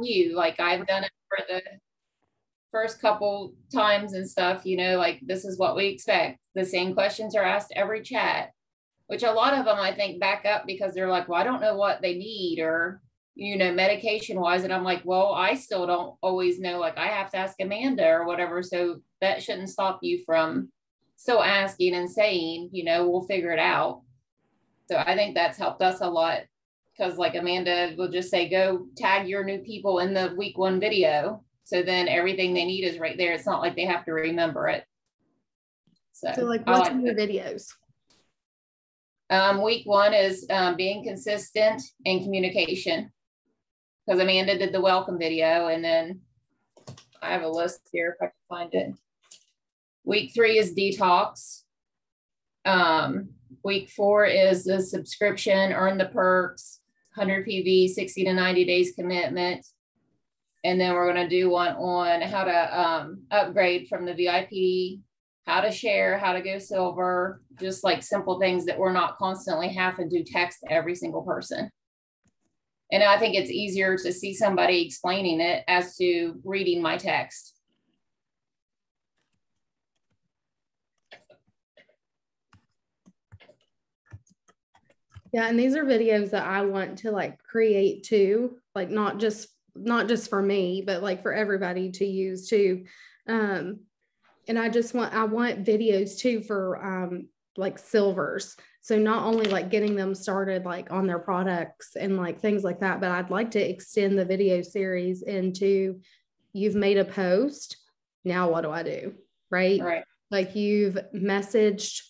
new. Like I've done it for the first couple times and stuff, you know, like this is what we expect. The same questions are asked every chat, which a lot of them I think back up because they're like, well, I don't know what they need or, you know, medication wise. And I'm like, well, I still don't always know. Like I have to ask Amanda or whatever. So that shouldn't stop you from still asking and saying, you know, we'll figure it out. So I think that's helped us a lot because like Amanda will just say, go tag your new people in the week one video so then everything they need is right there. It's not like they have to remember it. So, so like what's like in your videos? Um, week one is um, being consistent in communication because Amanda did the welcome video and then I have a list here if I can find it. Week three is detox. Um, week four is the subscription, earn the perks, 100 PV, 60 to 90 days commitment. And then we're going to do one on how to um, upgrade from the VIP, how to share, how to go silver, just like simple things that we're not constantly having to text every single person. And I think it's easier to see somebody explaining it as to reading my text. Yeah, and these are videos that I want to like create too, like not just not just for me, but like for everybody to use too. Um, and I just want I want videos too for um, like silvers. So not only like getting them started like on their products and like things like that, but I'd like to extend the video series into you've made a post. Now what do I do? Right. Right. Like you've messaged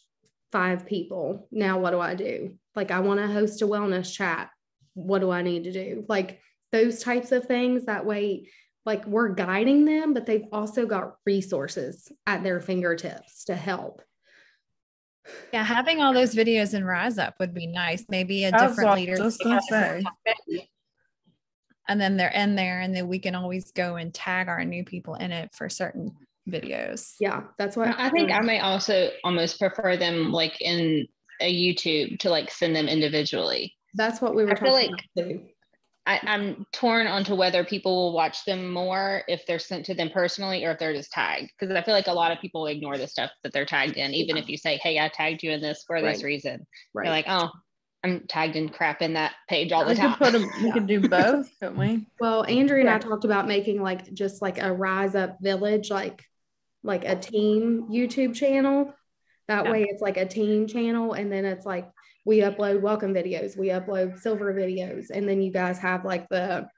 five people. Now what do I do? Like I want to host a wellness chat. What do I need to do? Like those types of things. That way, like we're guiding them, but they've also got resources at their fingertips to help. Yeah, having all those videos in Rise Up would be nice. Maybe a different leader. And then they're in there, and then we can always go and tag our new people in it for certain videos. Yeah, that's why I think I may also almost prefer them like in a YouTube to like send them individually. That's what we were I feel like I, am torn onto whether people will watch them more if they're sent to them personally or if they're just tagged. Because I feel like a lot of people ignore the stuff that they're tagged in, even yeah. if you say, Hey, I tagged you in this for right. this reason. Right. They're like, Oh, I'm tagged in crap in that page all the time. Could them, we could do both, couldn't we? Well, Andrea and I talked about making like just like a rise up village, like like a team YouTube channel. That yeah. way it's like a team channel. And then it's like we upload welcome videos, we upload silver videos, and then you guys have like the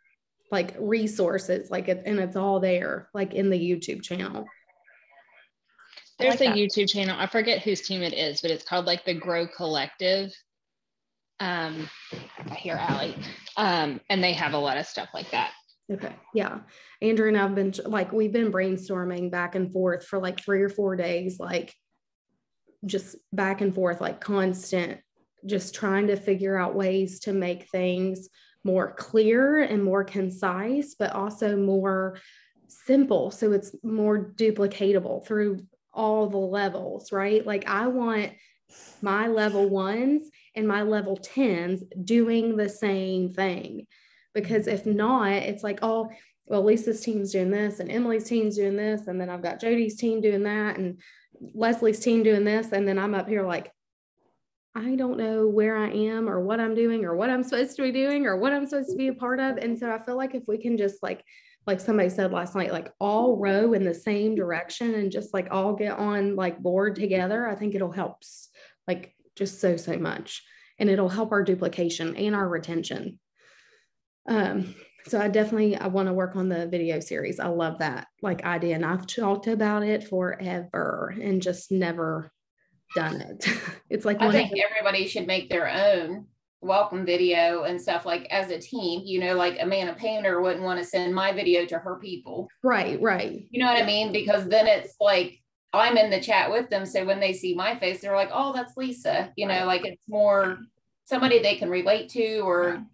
like resources, like it, and it's all there, like in the YouTube channel. There's like a that. YouTube channel. I forget whose team it is, but it's called like the Grow Collective. Um, I hear Allie. Um, and they have a lot of stuff like that. Okay. Yeah. Andrea and I've been like, we've been brainstorming back and forth for like three or four days, like just back and forth, like constant, just trying to figure out ways to make things more clear and more concise, but also more simple. So it's more duplicatable through all the levels, right? Like I want my level ones and my level 10s doing the same thing because if not, it's like, oh, well, Lisa's team's doing this and Emily's team's doing this. And then I've got Jody's team doing that and Leslie's team doing this. And then I'm up here like, I don't know where I am or what I'm doing or what I'm supposed to be doing or what I'm supposed to be a part of. And so I feel like if we can just like, like somebody said last night, like all row in the same direction and just like all get on like board together, I think it'll help like just so, so much. And it'll help our duplication and our retention. Um, so I definitely I want to work on the video series. I love that like idea, and I've talked about it forever and just never done it. it's like I think everybody should make their own welcome video and stuff like as a team. You know, like Amanda Painter wouldn't want to send my video to her people. Right, right. You know what I mean? Because then it's like I'm in the chat with them. So when they see my face, they're like, oh, that's Lisa. You know, like it's more somebody they can relate to or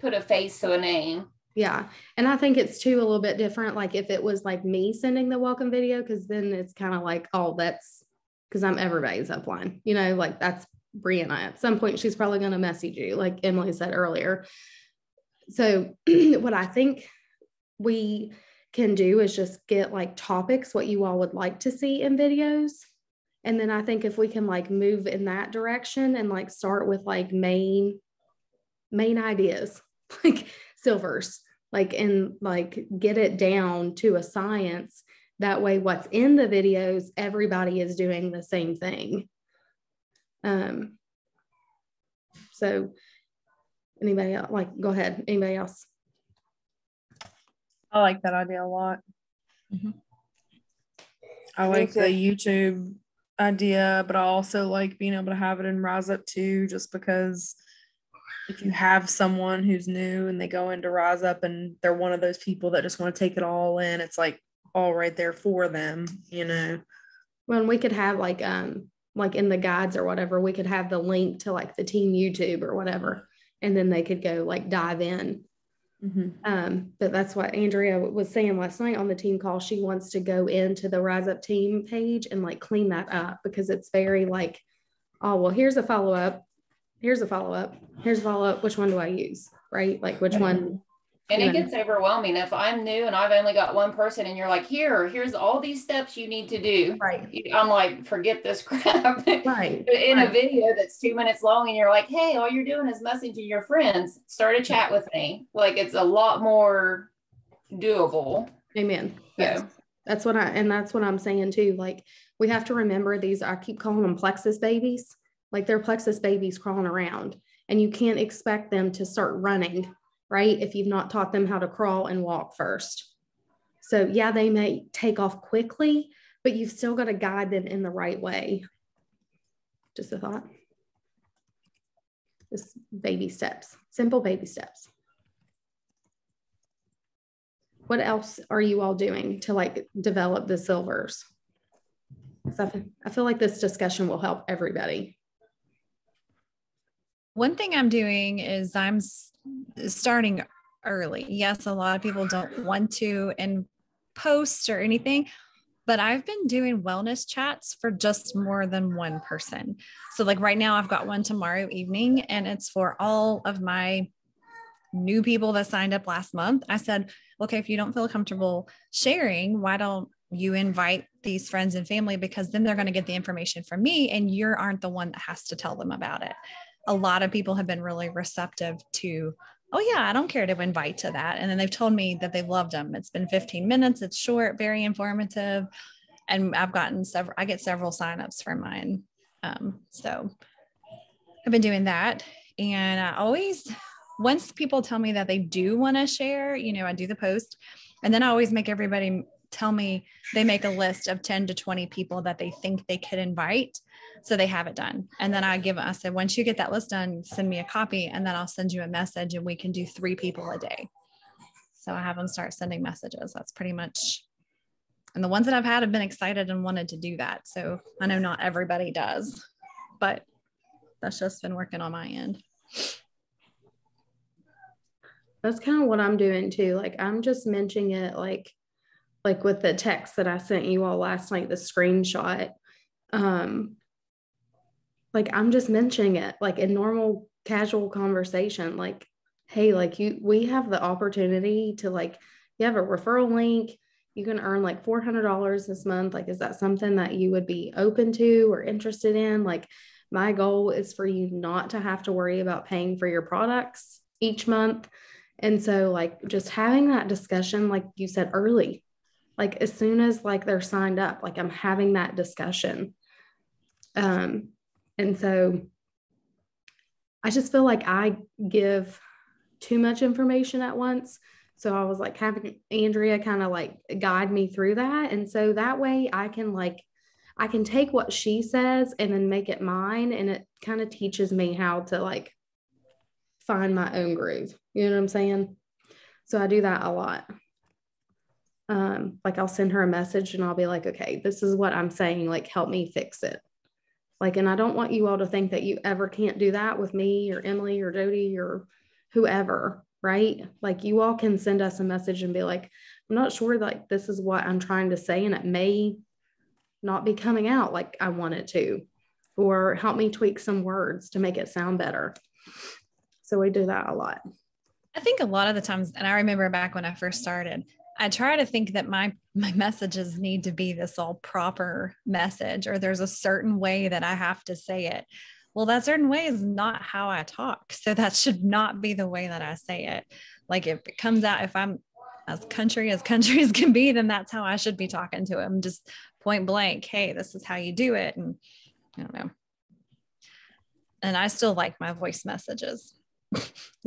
put a face to a name. Yeah. And I think it's too a little bit different. Like if it was like me sending the welcome video, because then it's kind of like, oh, that's because I'm everybody's upline, you know, like that's Brianna. At some point, she's probably going to message you, like Emily said earlier. So, what I think we can do is just get like topics, what you all would like to see in videos. And then I think if we can like move in that direction and like start with like main main ideas, like silvers, like and like get it down to a science. That way, what's in the videos, everybody is doing the same thing. Um, so anybody else, like go ahead, anybody else? I like that idea a lot. Mhm. I like the. YouTube idea, but I also like being able to have it in Rise Up too, just because if you have someone who's new and they go into Rise Up and they're one of those people that just want to take it all in, it's like all right there for them, you know. When we could have like um like in the guides or whatever, we could have the link to like the team YouTube or whatever, and then they could go like dive in. Mhm. Um, but that's what Andrea was saying last night on the team call. She wants to go into the Rise Up team page and like clean that up because it's very like, oh well, here's a follow up, here's a follow up, here's a follow up. Which one do I use? Right? Like which one? And Yeah. it gets overwhelming if I'm new and I've only got one person and you're like, here, here's all these steps you need to do. Right. I'm like, forget this crap. Right. But in a video that's two minutes long and you're like, hey, all you're doing is messaging your friends, start a chat with me. Like it's a lot more doable. Amen. Yes. That's what I, and that's what I'm saying too. Like, we have to remember these, I keep calling them plexus babies. Like, they're plexus babies crawling around, and you can't expect them to start running, right? If you've not taught them how to crawl and walk first. So, yeah, they may take off quickly, but you've still got to guide them in the right way. Just a thought. Just baby steps, simple baby steps what else are you all doing to like develop the silvers I I feel like this discussion will help everybody One thing I'm doing is I'm starting early. Yes, a lot of people don't want to and post or anything, but I've been doing wellness chats for just more than one person. So, like right now, I've got one tomorrow evening, and it's for all of my new people that signed up last month. I said, okay, if you don't feel comfortable sharing, why don't you invite these friends and family? Because then they're going to get the information from me, and you aren't the one that has to tell them about it a lot of people have been really receptive to oh yeah i don't care to invite to that. And then they've told me that they've loved them it's been 15 minutes. It's short very informative. And i've gotten several i get several signups for mine. Um, so i've been doing that. And i always once people tell me that they do want to share you know i do the post. And then i always make everybody tell me they make a list of 10 to 20 people that they think they could invite so they have it done. And then I give, I said, once you get that list done, send me a copy and then I'll send you a message and we can do three people a day. So I have them start sending messages. That's pretty much, and the ones that I've had have been excited and wanted to do that. So I know not everybody does, but that's just been working on my end. that's kind of what i'm doing too like i'm just mentioning it like like with the text that i sent you all last night the screenshot um like i'm just mentioning it like in normal casual conversation like hey like you we have the opportunity to like you have a referral link you can earn like $400 this month like is that something that you would be open to or interested in? Like my goal is for you not to have to worry about paying for your products each month. And so like just having that discussion like you said early like as soon as like they're signed up like i'm having that discussion. Um and so i just feel like i give too much information at once so i was like having andrea kind of like guide me through that and so that way i can like i can take what she says and then make it mine and it kind of teaches me how to like find my own groove you know what i'm saying so i do that a lot um, like I'll send her a message and I'll be like, okay, this is what I'm saying. Like, help me fix it. Like, and I don't want you all to think that you ever can't do that with me or Emily or Jody or whoever, right? Like, you all can send us a message and be like, I'm not sure, like, this is what I'm trying to say, and it may not be coming out like I want it to, or help me tweak some words to make it sound better. So, we do that a lot. I think a lot of the times, and I remember back when I first started, I try to think that my my messages need to be this all proper message or there's a certain way that I have to say it. Well, that certain way is not how I talk. So that should not be the way that I say it. Like if it comes out, if I'm as country as countries can be, then that's how I should be talking to him. Just point blank, hey, this is how you do it. And I don't know. And I still like my voice messages. I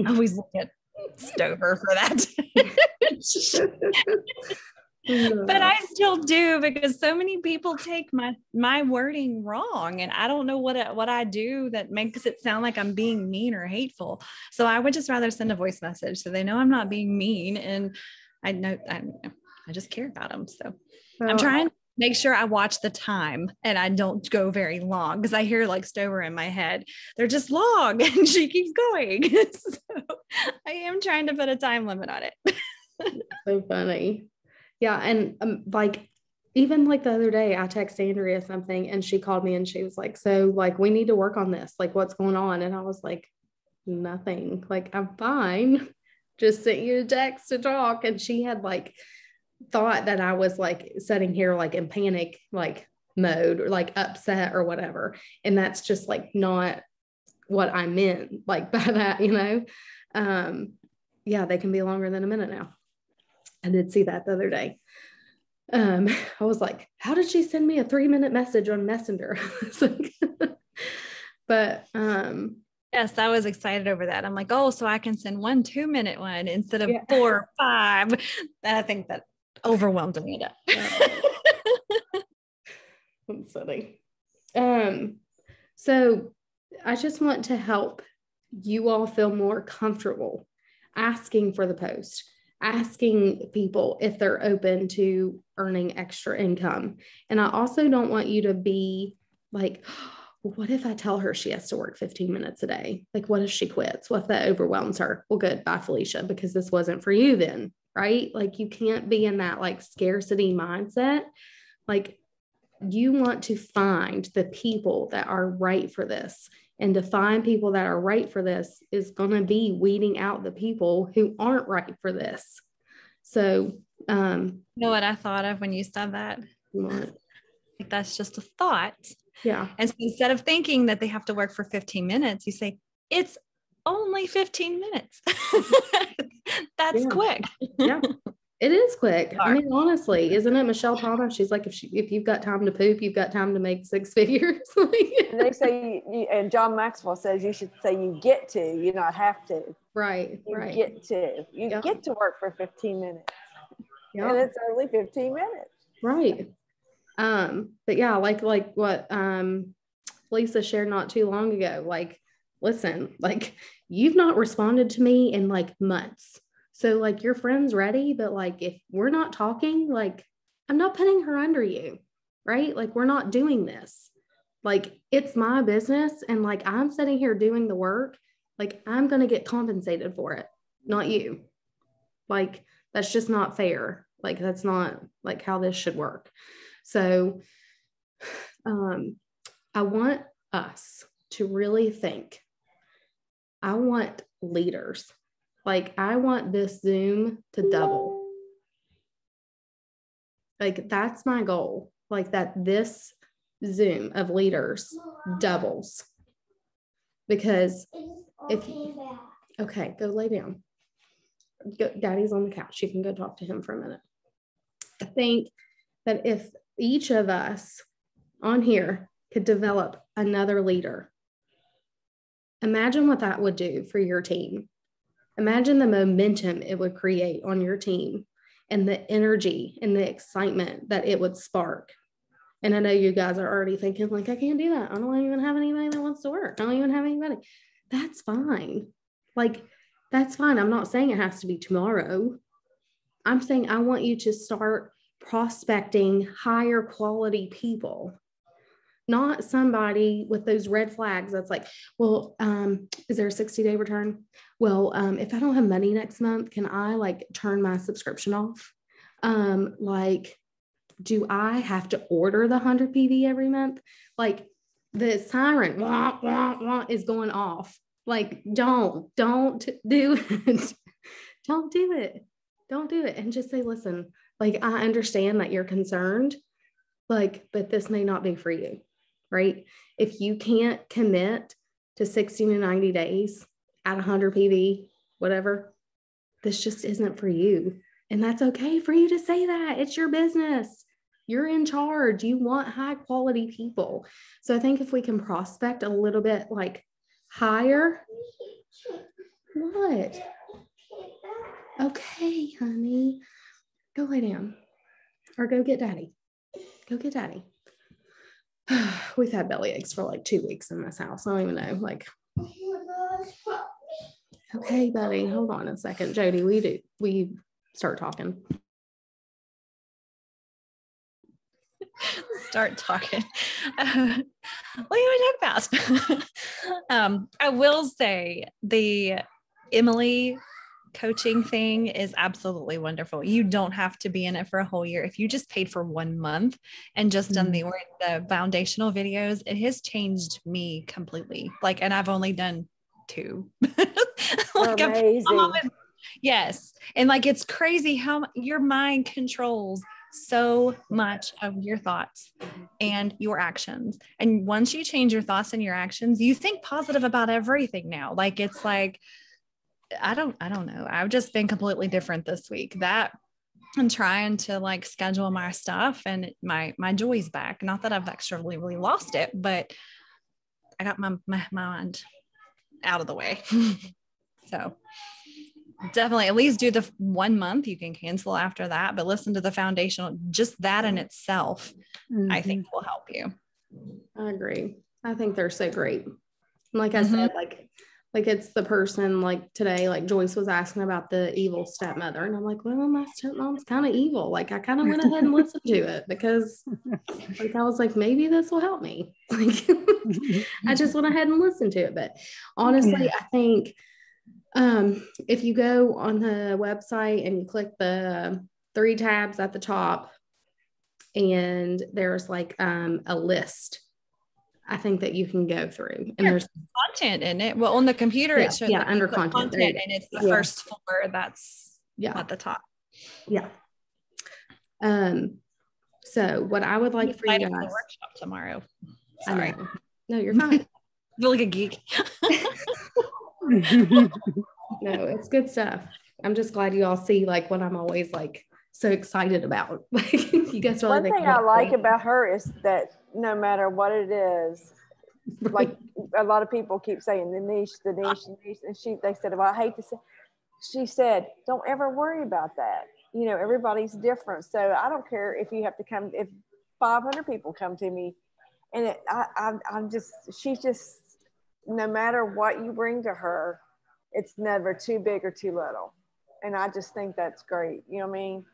always look at Stover for that. but I still do because so many people take my my wording wrong and I don't know what it, what I do that makes it sound like I'm being mean or hateful. So I would just rather send a voice message so they know I'm not being mean and I know I, I just care about them. So I'm trying to make sure I watch the time and I don't go very long because I hear like Stover in my head. They're just long and she keeps going. so I am trying to put a time limit on it. so funny. Yeah. And um, like, even like the other day, I texted Andrea something and she called me and she was like, So, like, we need to work on this. Like, what's going on? And I was like, Nothing. Like, I'm fine. Just sent you a text to talk. And she had like thought that I was like sitting here like in panic, like mode or like upset or whatever. And that's just like not what I meant like by that, you know? Um, yeah, they can be longer than a minute now. I did see that the other day. Um, I was like, how did she send me a three minute message on Messenger? but um, yes, I was excited over that. I'm like, oh, so I can send one two minute one instead of yeah. four or five. And I think that overwhelmed Amanda. That's funny. Um, so I just want to help you all feel more comfortable asking for the post, asking people if they're open to earning extra income. And I also don't want you to be like, oh, what if I tell her she has to work 15 minutes a day? Like, what if she quits? What if that overwhelms her? Well, good. Bye, Felicia, because this wasn't for you then right? Like you can't be in that like scarcity mindset. Like you want to find the people that are right for this. And to find people that are right for this is going to be weeding out the people who aren't right for this. So, um, you know what I thought of when you said that? What? Like that's just a thought. Yeah. And so instead of thinking that they have to work for 15 minutes, you say, it's only 15 minutes. That's yeah. quick. yeah. It is quick. I mean, honestly, isn't it Michelle Palmer? She's like, if she, if you've got time to poop, you've got time to make six figures. they say, you, and John Maxwell says you should say you get to, you not have to. Right. You right. get to. You yeah. get to work for 15 minutes. Yeah. And it's only 15 minutes. Right. Um, but yeah, like like what um Lisa shared not too long ago, like listen, like you've not responded to me in like months. So like your friend's ready, but like if we're not talking, like I'm not putting her under you, right? Like we're not doing this. Like it's my business and like I'm sitting here doing the work, like I'm going to get compensated for it, not you. Like that's just not fair. Like that's not like how this should work. So um I want us to really think I want leaders. Like, I want this Zoom to double. Like, that's my goal. Like, that this Zoom of leaders doubles. Because if, okay, go lay down. Go, Daddy's on the couch. You can go talk to him for a minute. I think that if each of us on here could develop another leader Imagine what that would do for your team. Imagine the momentum it would create on your team and the energy and the excitement that it would spark. And I know you guys are already thinking, like, I can't do that. I don't even have anybody that wants to work. I don't even have anybody. That's fine. Like, that's fine. I'm not saying it has to be tomorrow. I'm saying I want you to start prospecting higher quality people not somebody with those red flags that's like, well, um, is there a 60 day return? Well, um, if I don't have money next month, can I like turn my subscription off? Um, like, do I have to order the 100 PV every month? Like, the siren wah, wah, wah, is going off. Like, don't, don't do it. don't do it. don't do it and just say, listen, like I understand that you're concerned, like, but this may not be for you, right? If you can't commit to 60 to 90 days at 100 PV, whatever, this just isn't for you. And that's okay for you to say that. It's your business. You're in charge. You want high quality people. So I think if we can prospect a little bit like higher, what? Okay, honey. Go lay down or go get daddy. Go get daddy. We've had belly aches for like two weeks in this house. I don't even know. Like, okay, buddy, hold on a second. Jody, we do, we start talking. start talking. Uh, what do you want to talk about? um, I will say the Emily coaching thing is absolutely wonderful. You don't have to be in it for a whole year. If you just paid for one month and just done the mm-hmm. the foundational videos, it has changed me completely. Like, and I've only done two. like Amazing. yes, and like it's crazy how your mind controls so much of your thoughts and your actions. And once you change your thoughts and your actions, you think positive about everything now. Like it's like I don't I don't know. I've just been completely different this week. That I'm trying to like schedule my stuff and my my joy's back. Not that I've actually really lost it, but I got my my mind out of the way. so definitely at least do the one month you can cancel after that but listen to the foundational just that in itself mm-hmm. i think will help you i agree i think they're so great like i mm-hmm. said like like it's the person like today like joyce was asking about the evil stepmother and i'm like well my stepmom's kind of evil. Like i kind of went ahead and listened to it because like i was like maybe this will help me. Like i just went ahead and listened to it. But honestly i think um, if you go on the website and you click the three tabs at the top and there's like um, a list I think that you can go through. And there's content in it. Well, on the computer, yeah, it shows yeah under content, content and it's the yeah. first floor that's yeah at the top. Yeah. Um. So what I would like for you guys workshop tomorrow. Sorry. No, you're fine. I feel like a geek. no, it's good stuff. I'm just glad you all see like what I'm always like so excited about. Like you guys really One thing I like about her is that no matter what it is, like a lot of people keep saying the niche, the niche, the niche, and she they said, well, I hate to say, she said, don't ever worry about that. You know, everybody's different, so I don't care if you have to come if 500 people come to me, and it, I, I I'm just she's just no matter what you bring to her, it's never too big or too little. And I just think that's great. You know what I mean?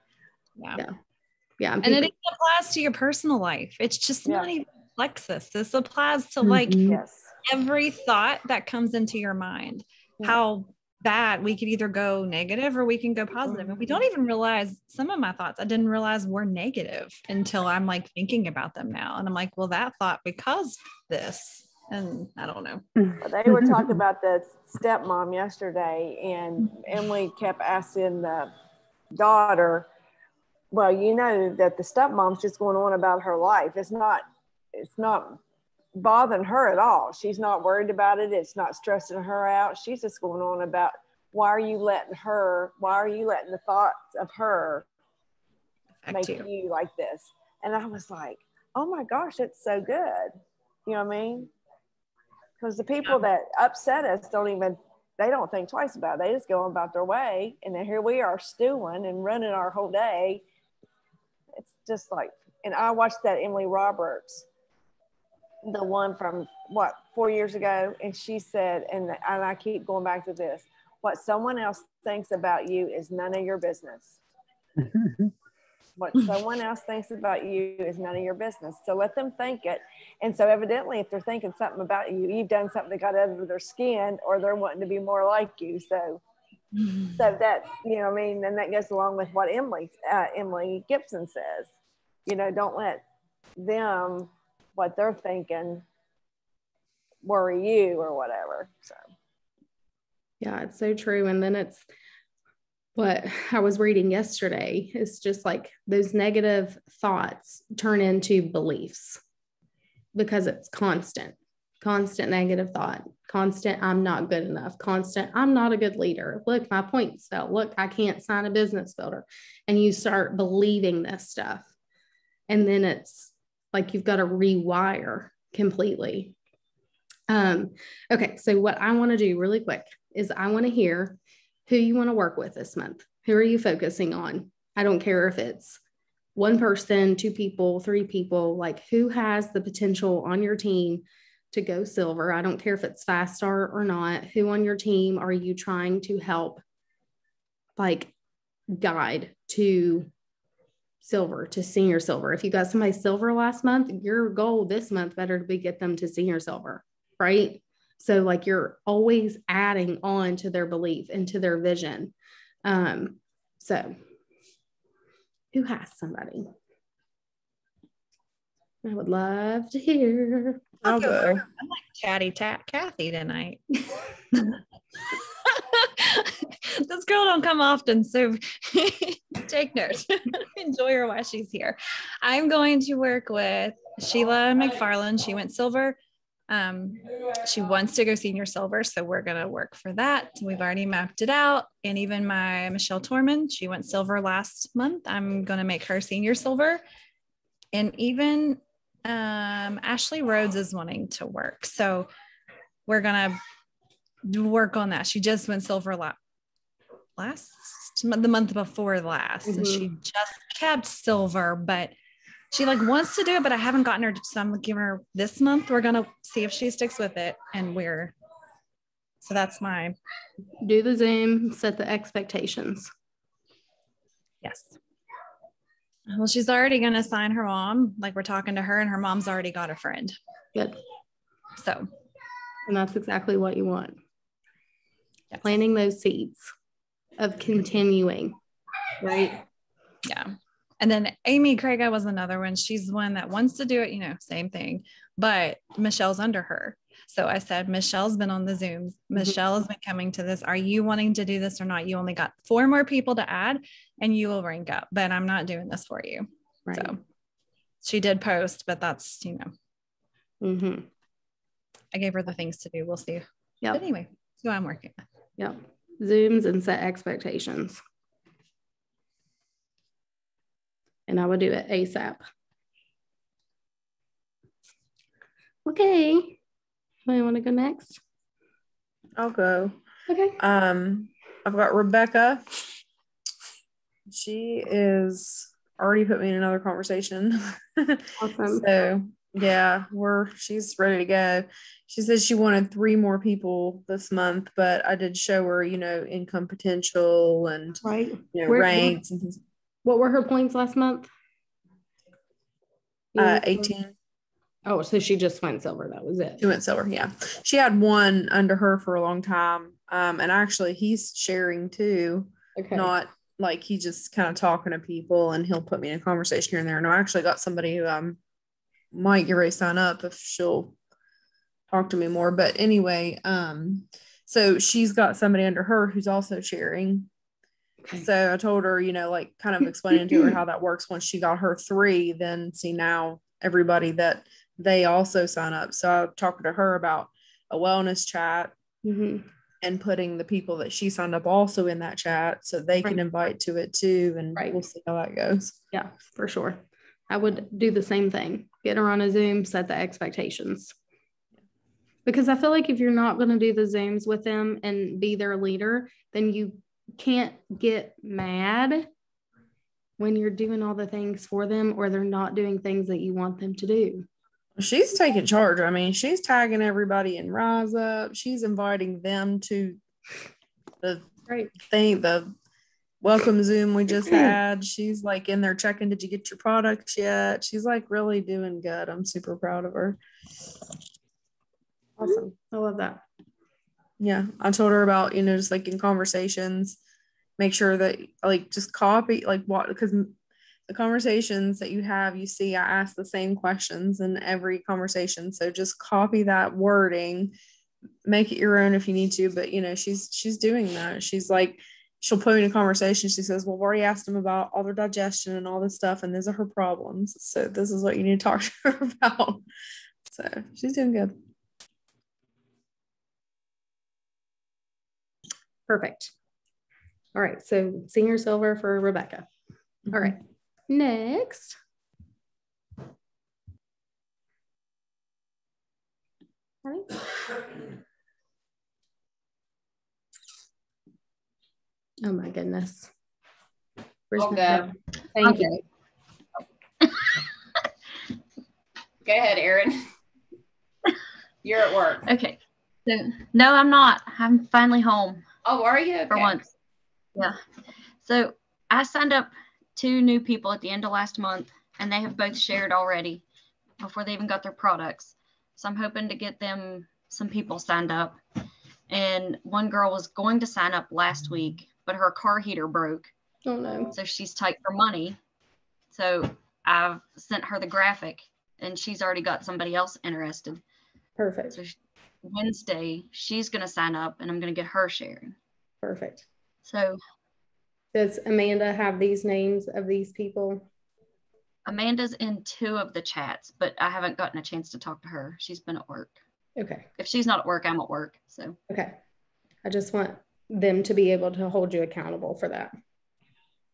Yeah. Yeah. Yeah. And, and it applies to your personal life. It's just yeah. not even Plexus. This applies to like mm-hmm. yes. every thought that comes into your mind. Yeah. How bad we could either go negative or we can go. And we don't even realize some of my thoughts I didn't realize were negative until I'm like thinking about them now. And I'm like, well, that thought because this and I don't know. they were talking about the stepmom yesterday, and Emily kept asking the daughter, "Well, you know that the stepmom's just going on about her life. It's not, it's not bothering her at all. She's not worried about it. It's not stressing her out. She's just going on about why are you letting her? Why are you letting the thoughts of her make you. you like this?" And I was like, "Oh my gosh, it's so good." You know what I mean? because the people yeah. that upset us don't even they don't think twice about it. They just go about their way, and then here we are stewing and running our whole day. Just like, and I watched that Emily Roberts, the one from what four years ago, and she said, and and I keep going back to this: what someone else thinks about you is none of your business. What someone else thinks about you is none of your business. So let them think it. And so evidently, if they're thinking something about you, you've done something that got under their skin, or they're wanting to be more like you. So, so that you know, I mean, and that goes along with what Emily uh, Emily Gibson says. You know, don't let them what they're thinking worry you or whatever. So. Yeah, it's so true. And then it's what I was reading yesterday is just like those negative thoughts turn into beliefs because it's constant, constant negative thought, constant, I'm not good enough, constant, I'm not a good leader. Look, my points fell. Look, I can't sign a business builder. And you start believing this stuff. And then it's like you've got to rewire completely. Um, okay, so what I want to do really quick is I want to hear who you want to work with this month. Who are you focusing on? I don't care if it's one person, two people, three people, like who has the potential on your team to go silver. I don't care if it's fast start or not. Who on your team are you trying to help like guide to silver to senior silver? If you got somebody silver last month, your goal this month better to be get them to senior silver, right? So like you're always adding on to their belief and to their vision. Um, so who has somebody? I would love to hear. I'll go. I'm like chatty tat Kathy tonight. this girl don't come often, so take note. Enjoy her while she's here. I'm going to work with Sheila McFarland. She went silver. Um, she wants to go senior silver, so we're gonna work for that. We've already mapped it out. And even my Michelle Torman, she went silver last month. I'm gonna make her senior silver. And even um, Ashley Rhodes is wanting to work. So we're going to work on that. She just went silver la- last the month before last. Mm-hmm. And she just kept silver, but she like wants to do it, but I haven't gotten her. So I'm giving her this month. We're going to see if she sticks with it. And we're, so that's my. Do the Zoom, set the expectations. Yes. Well, she's already going to sign her mom. Like we're talking to her, and her mom's already got a friend. Good. So, and that's exactly what you want. Yes. Planting those seeds of continuing, right? Yeah. And then Amy Craig was another one. She's one that wants to do it, you know, same thing, but Michelle's under her. So I said, Michelle's been on the Zooms. Mm-hmm. Michelle has been coming to this. Are you wanting to do this or not? You only got four more people to add and you will rank up, but I'm not doing this for you. Right. So she did post, but that's, you know, mm-hmm. I gave her the things to do. We'll see. Yeah. Anyway, so I'm working with. Yep. Zooms and set expectations. And I will do it ASAP. Okay. You want to go next? I'll go. Okay. Um, I've got Rebecca. She is already put me in another conversation. Awesome. so yeah, we're she's ready to go. She says she wanted three more people this month, but I did show her, you know, income potential and right, you know, Where, ranks what, What were her points last month? Uh, 18. Oh, so she just went silver. That was it. She went silver. Yeah. She had one under her for a long time. Um, and actually he's sharing too. Okay. Not like he just kind of talking to people and he'll put me in a conversation here and there. And I actually got somebody who um might get ready to sign up if she'll talk to me more. But anyway, um, so she's got somebody under her who's also sharing. Okay. So I told her, you know, like kind of explaining to her how that works once she got her three, then see now everybody that they also sign up. So I talked to her about a wellness chat mm-hmm. and putting the people that she signed up also in that chat so they right. can invite to it too. And right. we'll see how that goes. Yeah, for sure. I would do the same thing. Get her on a Zoom, set the expectations. Because I feel like if you're not going to do the Zooms with them and be their leader, then you can't get mad when you're doing all the things for them or they're not doing things that you want them to do. She's taking charge. I mean, she's tagging everybody in Rise Up. She's inviting them to the right. thing, the welcome Zoom we just mm-hmm. had. She's like in there checking, did you get your products yet? She's like really doing good. I'm super proud of her. Awesome. I love that. Yeah. I told her about, you know, just like in conversations, make sure that like just copy, like what, because the conversations that you have, you see, I ask the same questions in every conversation. So just copy that wording, make it your own if you need to. But you know, she's she's doing that. She's like, she'll put me in a conversation. She says, Well, we've already asked them about all their digestion and all this stuff, and these are her problems. So this is what you need to talk to her about. So she's doing good. Perfect. All right. So senior silver for Rebecca. All right. Next. Oh my goodness. Where's All my good. pen? Thank you. Go ahead, Erin. You're at work. Okay. So no, I'm not. I'm finally home Oh, are you? for once. Yeah. So I signed up two new people at the end of last month, and they have both shared already before they even got their products. So I'm hoping to get them some people signed up. And one girl was going to sign up last week, but her car heater broke, Oh no. so she's tight for money. So I've sent her the graphic, and she's already got somebody else interested. Perfect. So Wednesday, she's going to sign up and I'm going to get her sharing. Perfect. So Does Amanda have these names of these people? Amanda's in two of the chats, but I haven't gotten a chance to talk to her. She's been at work. Okay. If she's not at work, I'm at work. So Okay. I just want them to be able to hold you accountable for that.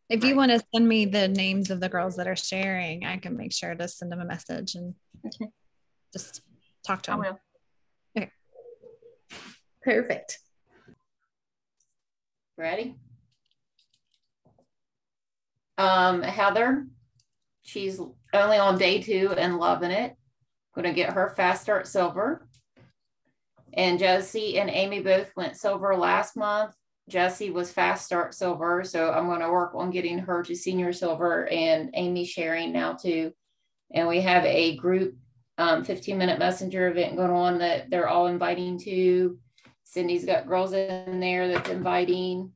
If you want to send me the names of the girls that are sharing, I can make sure to send them a message and Okay. just talk to them. I them. will. Perfect. Ready? Um, Heather, she's only on day two and loving it. Gonna get her fast start silver. And Josie and Amy both went silver last month. Jessie was fast start silver, so I'm gonna work on getting her to senior silver and Amy sharing now too. And we have a group um, 15 minute messenger event going on that they're all inviting to. Cindy's got girls in there that's inviting.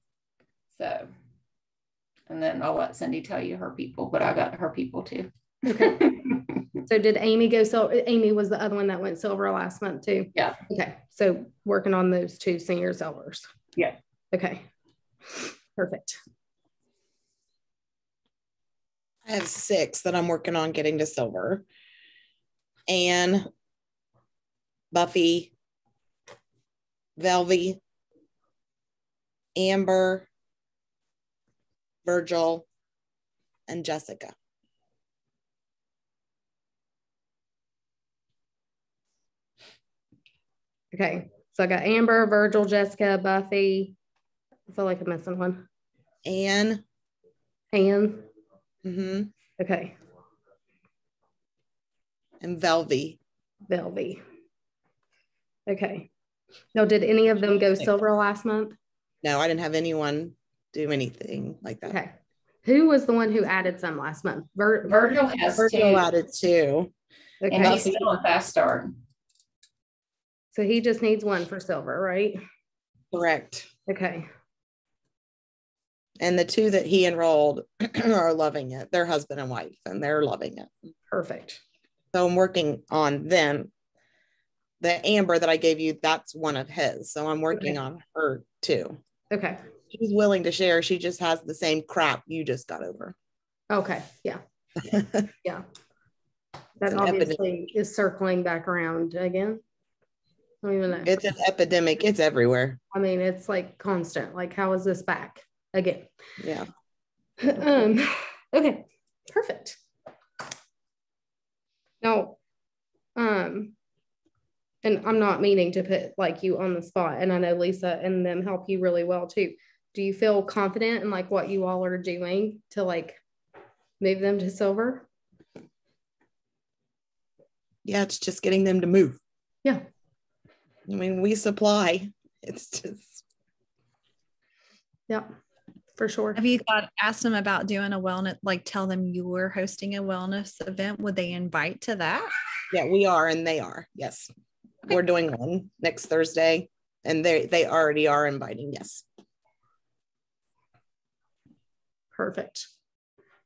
So, and then I'll let Cindy tell you her people, but I got her people too. Okay. So did Amy go so Amy was the other one that went silver last month too? Yeah. Okay. So working on those two senior silvers. Yeah. Okay. Perfect. I have six that I'm working on getting to silver. Anne, Buffy, Velvy, Amber, Virgil, and Jessica. Okay. So I got Amber, Virgil, Jessica, Buffy. I feel like I'm missing one. Anne, Anne. Mm-hmm. Okay. and Velvy. Velvy. Okay. No, did any of them go silver last month? No, I didn't have anyone do anything like that. Okay. Who was the one who added some last month? Vir- Virgil has Virgil two, added two. and Okay. he's still a fast start. So he just needs one for silver, right? Correct. Okay. And the two that he enrolled are loving it. They're husband and wife, and they're loving it. Perfect. So I'm working on them. The Amber that I gave you, that's one of his. So I'm working Okay. on her too. Okay. She's willing to share. She just has the same crap you just got over. Okay. Yeah. Yeah. That obviously is circling back around again. I don't even know. it's an epidemic. It's everywhere. I mean, it's like constant. Like, how is this back again? Yeah. um, okay, perfect. Now, um, and I'm not meaning to put like you on the spot, and I know Lisa and them help you really well too. Do you feel confident in like what you all are doing to like move them to silver? Yeah. It's just getting them to move. Yeah. I mean, we supply. It's just, Yeah, for sure. Have you thought, asked them about doing a wellness, like tell them you were hosting a wellness event? Would they invite to that? yeah, we are and they are. Yes. We're doing one next Thursday and they, they already are inviting. Yes. Perfect.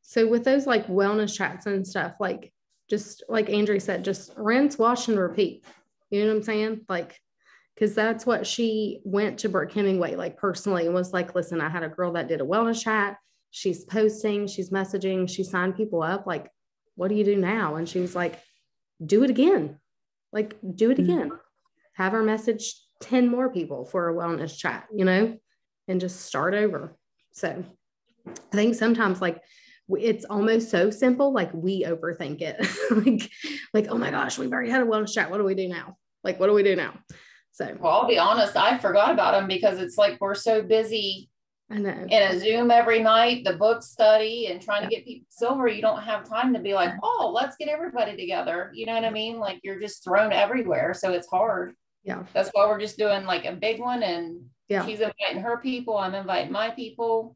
So with those like wellness chats and stuff, like just like Andrea said, just rinse, wash, and repeat. You know what I'm saying? Like because that's what she went to Burke Hemingway like personally and was like, listen, I had a girl that did a wellness chat. She's posting, she's messaging, she signed people up. Like, what do you do now? And she was like, do it again. Like, do it again. Mm-hmm. Have her message 10 more people for a wellness chat, you know, and just start over. So I think sometimes like it's almost so simple, like we overthink it. like, like, oh my gosh, we've already had a wellness chat. What do we do now? Like, what do we do now? So well, I'll be honest, I forgot about them because it's like we're so busy I know. In a Zoom every night, the book study and trying yeah. to get people silver, you don't have time to be like, oh, let's get everybody together. You know what I mean? Like you're just thrown everywhere. So it's hard. Yeah. That's why we're just doing like a big one and yeah. she's inviting her people. I'm inviting my people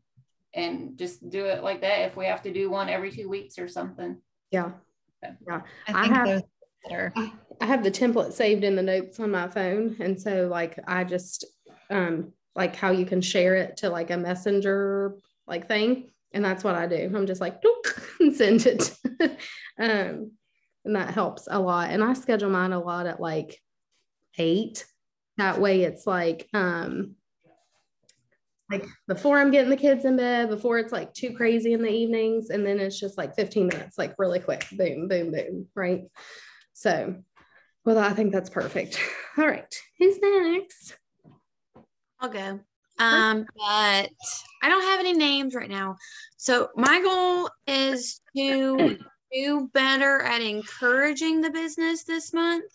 and just do it like that if we have to do one every two weeks or something. Yeah. Yeah. I, I have I have the template saved in the notes on my phone. And so like I just um like how you can share it to like a messenger like thing. And that's what I do. I'm just like and send it. um, and that helps a lot. And I schedule mine a lot at like eight. That way it's like um like before I'm getting the kids in bed, before it's like too crazy in the evenings, and then it's just like 15 minutes, like really quick, boom, boom, boom, right? So, well, I think that's perfect. All right, who's next? I'll go. Um, but I don't have any names right now. So my goal is to do better at encouraging the business this month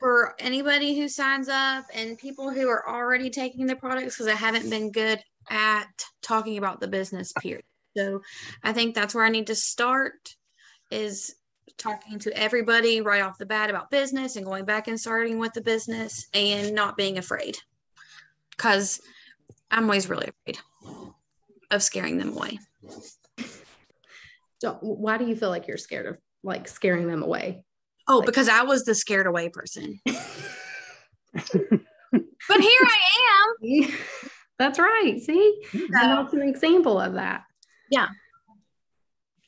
for anybody who signs up and people who are already taking the products because I haven't been good at talking about the business period. So I think that's where I need to start is talking to everybody right off the bat about business and going back and starting with the business and not being afraid because I'm always really afraid of scaring them away. So why do you feel like you're scared of like scaring them away? Oh, like- because I was the scared away person. but here I am. That's right. See, so, that's an example of that. Yeah.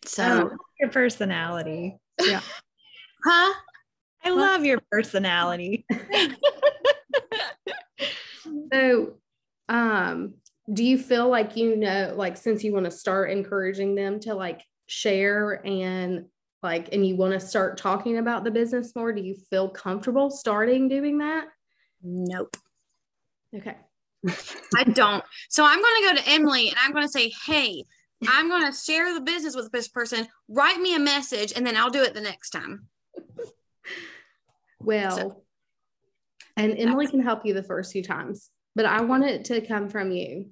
So um, your personality. Yeah. huh? I love your personality. So, um, do you feel like you know, like, since you want to start encouraging them to like share and like, and you want to start talking about the business more, do you feel comfortable starting doing that? Nope. Okay. I don't. So I'm going to go to Emily and I'm going to say, hey, I'm going to share the business with this person. Write me a message and then I'll do it the next time. Well, so, and Emily can help you the first few times, but I want it to come from you,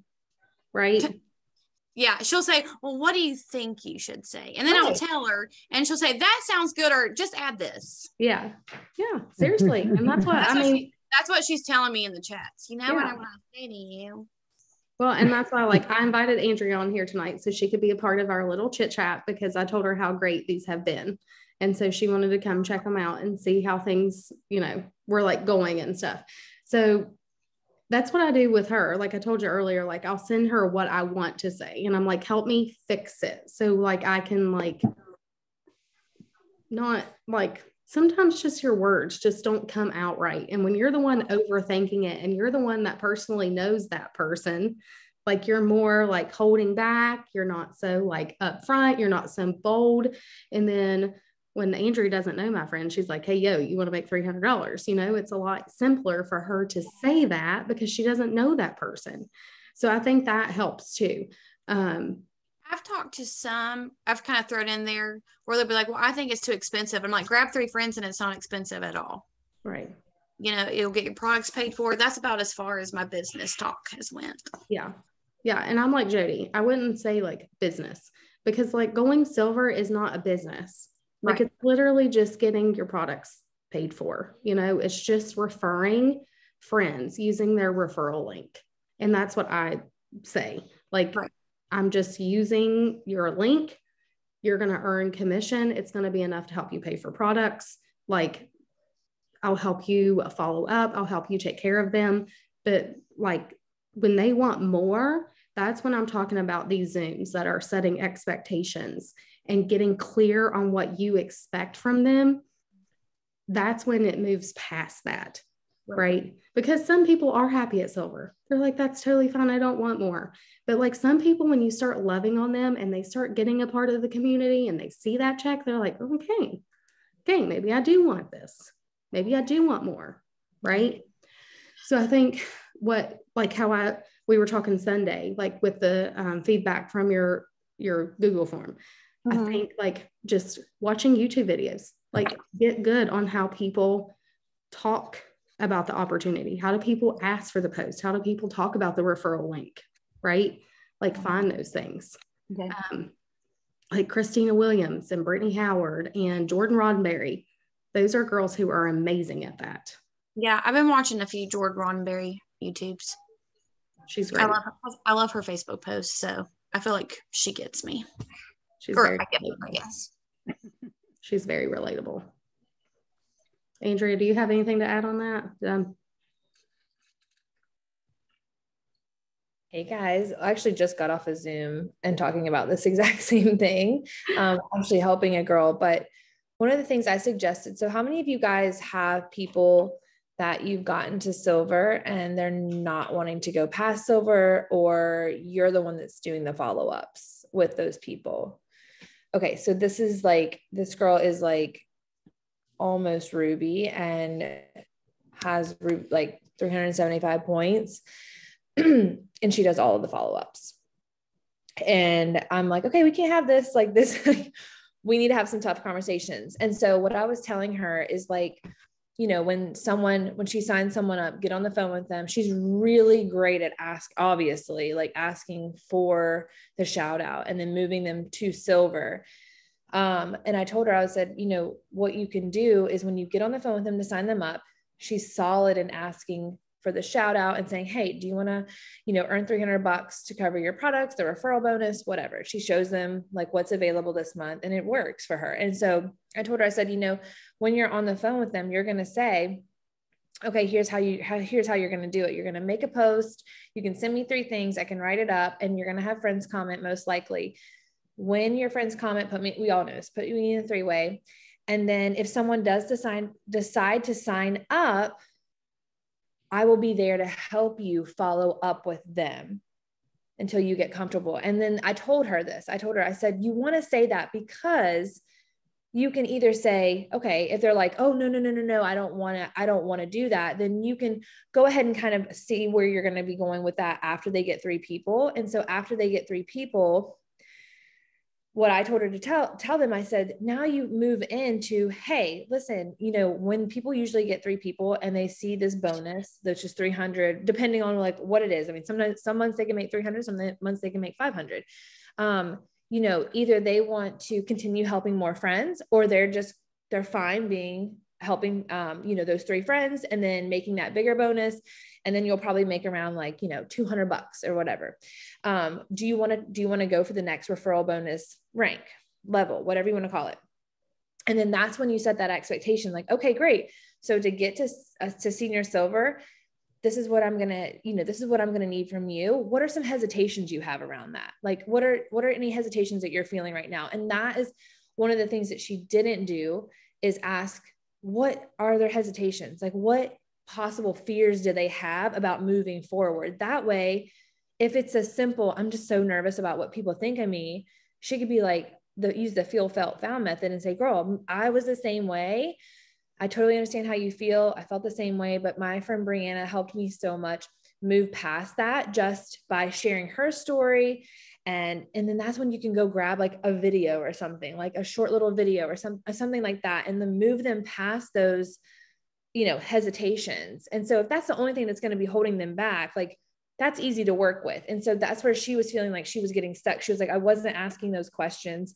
right? Yeah, she'll say, Well, what do you think you should say? And then right. I'll tell her, and she'll say, That sounds good, or just add this. Yeah, yeah, seriously. And that's what that's I what mean. She, that's what she's telling me in the chats. You know yeah. what I want to say to you. Well, and that's why, like, I invited Andrea on here tonight so she could be a part of our little chit chat because I told her how great these have been. And so she wanted to come check them out and see how things, you know, were like going and stuff. So that's what I do with her. Like I told you earlier, like I'll send her what I want to say and I'm like, help me fix it. So like I can like not like sometimes just your words just don't come out right. And when you're the one overthinking it and you're the one that personally knows that person, like you're more like holding back, you're not so like upfront, you're not so bold. And then when Andrea doesn't know my friend, she's like, Hey, yo, you want to make $300? You know, it's a lot simpler for her to say that because she doesn't know that person. So I think that helps too. Um, I've talked to some, I've kind of thrown in there where they'll be like, Well, I think it's too expensive. I'm like, grab three friends and it's not expensive at all. Right. You know, it'll get your products paid for. That's about as far as my business talk has went. Yeah. Yeah. And I'm like Jody, I wouldn't say like business because like going silver is not a business like right. it's literally just getting your products paid for. You know, it's just referring friends using their referral link. And that's what I say. Like, right. I'm just using your link. You're going to earn commission. It's going to be enough to help you pay for products. Like, I'll help you follow up, I'll help you take care of them. But like, when they want more, that's when I'm talking about these Zooms that are setting expectations and getting clear on what you expect from them, that's when it moves past that. right? Because some people are happy at silver. They're like, that's totally fine. I don't want more. But like some people, when you start loving on them and they start getting a part of the community and they see that check, they're like, okay, okay, maybe I do want this. Maybe I do want more, right? So I think what, like how I, we were talking Sunday, like with the um, feedback from your your Google form. Mm-hmm. I think like just watching YouTube videos, like get good on how people talk about the opportunity. How do people ask for the post? How do people talk about the referral link? Right? Like mm-hmm. find those things. Okay. Um, like Christina Williams and Brittany Howard and Jordan Roddenberry. Those are girls who are amazing at that. Yeah, I've been watching a few Jordan Roddenberry YouTubes. She's great. I love her, I love her Facebook posts, so I feel like she gets me. She's or very I get her, I guess. She's very relatable. Andrea, do you have anything to add on that? Um, Hey guys, I actually just got off a of Zoom and talking about this exact same thing. Um, actually helping a girl, but one of the things I suggested. So, how many of you guys have people that you've gotten to silver and they're not wanting to go past silver, or you're the one that's doing the follow ups with those people? Okay, so this is like this girl is like almost ruby and has like 375 points. And she does all of the follow-ups. And i'm like okay we can't have this like this we need to have some tough conversations. And so what i was telling her is like you know when someone when she signs someone up get on the phone with them she's really great at ask obviously like asking for the shout out and then moving them to silver. Um, and I told her, I said, you know, what you can do is when you get on the phone with them to sign them up, she's solid in asking for the shout out and saying, Hey, do you want to, you know, earn 300 bucks to cover your products, the referral bonus, whatever. She shows them like what's available this month and it works for her. And so I told her, I said, you know, when you're on the phone with them, you're going to say, okay, here's how you, how, here's how you're going to do it. You're going to make a post. You can send me three things. I can write it up and you're going to have friends comment most likely when your friends comment, put me, we all know this, put me in a three way. And then if someone does decide, decide to sign up, I will be there to help you follow up with them until you get comfortable. And then I told her this. I told her, I said, you want to say that because you can either say, okay, if they're like, oh, no, no, no, no, no, I don't want to, I don't want to do that, then you can go ahead and kind of see where you're going to be going with that after they get three people. And so after they get three people, what I told her to tell tell them, I said, now you move into, hey, listen, you know, when people usually get three people and they see this bonus, that's just 300, depending on like what it is. I mean, sometimes some months they can make 300, some months they can make 500. Um, you know, either they want to continue helping more friends or they're just they're fine being helping um, you know those three friends and then making that bigger bonus and then you'll probably make around like you know 200 bucks or whatever. Um, do you want to do you want to go for the next referral bonus rank level whatever you want to call it? And then that's when you set that expectation like okay great. So to get to uh, to senior silver this is what i'm going to you know this is what i'm going to need from you. What are some hesitations you have around that? Like what are what are any hesitations that you're feeling right now? And that is one of the things that she didn't do is ask what are their hesitations? Like what possible fears do they have about moving forward? That way if it's a simple i'm just so nervous about what people think of me she could be like the use the feel felt found method and say girl i was the same way. I totally understand how you feel. I felt the same way but my friend brianna helped me so much move past that just by sharing her story. And and then that's when you can go grab like a video or something like a short little video or some something like that and then move them past those you know hesitations. And so if that's the only thing that's going to be holding them back like that's easy to work with. And so that's where she was feeling like she was getting stuck. She was like i wasn't asking those questions.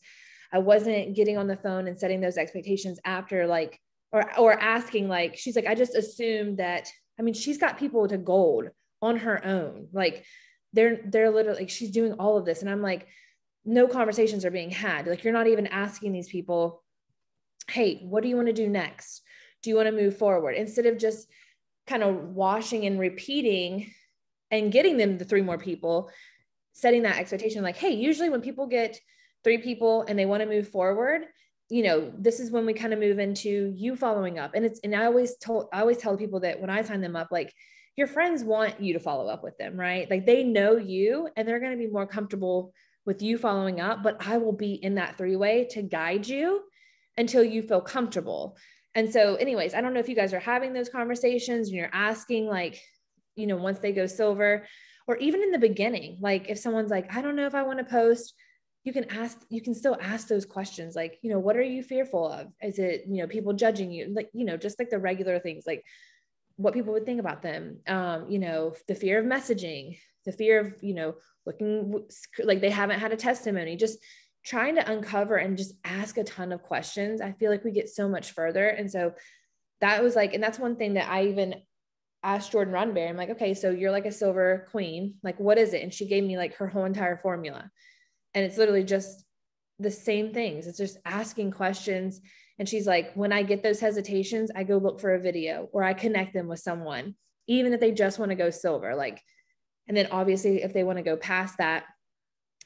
I wasn't getting on the phone and setting those expectations after like or or asking like she's like i just assumed that i mean she's got people to gold on her own. Like they're they're literally like she's doing all of this. And i'm like no conversations are being had. Like you're not even asking these people hey what do you want to do next do you want to move forward instead of just kind of washing and repeating and getting them the three more people setting that expectation like hey usually when people get three people and they want to move forward you know, this is when we kind of move into you following up. And it's, and I always told, I always tell people that when I sign them up, like your friends want you to follow up with them, right? Like they know you and they're going to be more comfortable with you following up, but I will be in that three way to guide you until you feel comfortable. And so, anyways, I don't know if you guys are having those conversations and you're asking, like, you know, once they go silver, or even in the beginning, like if someone's like, I don't know if I want to post, you can ask, you can still ask those questions, like, you know, what are you fearful of? Is it, you know, people judging you? Like, you know, just like the regular things, like what people would think about them, um, you know, the fear of messaging, the fear of, you know, looking like they haven't had a testimony, just trying to uncover and just ask a ton of questions. I feel like we get so much further. And so that was like, and that's one thing that I even asked Jordan Roddenberry, I'm like, okay, so you're like a silver queen. Like, what is it? And she gave me like her whole entire formula. And it's literally just the same things. It's just asking questions. And she's like, when I get those hesitations, I go look for a video or I connect them with someone, even if they just want to go silver. Like, and then obviously, if they want to go past that,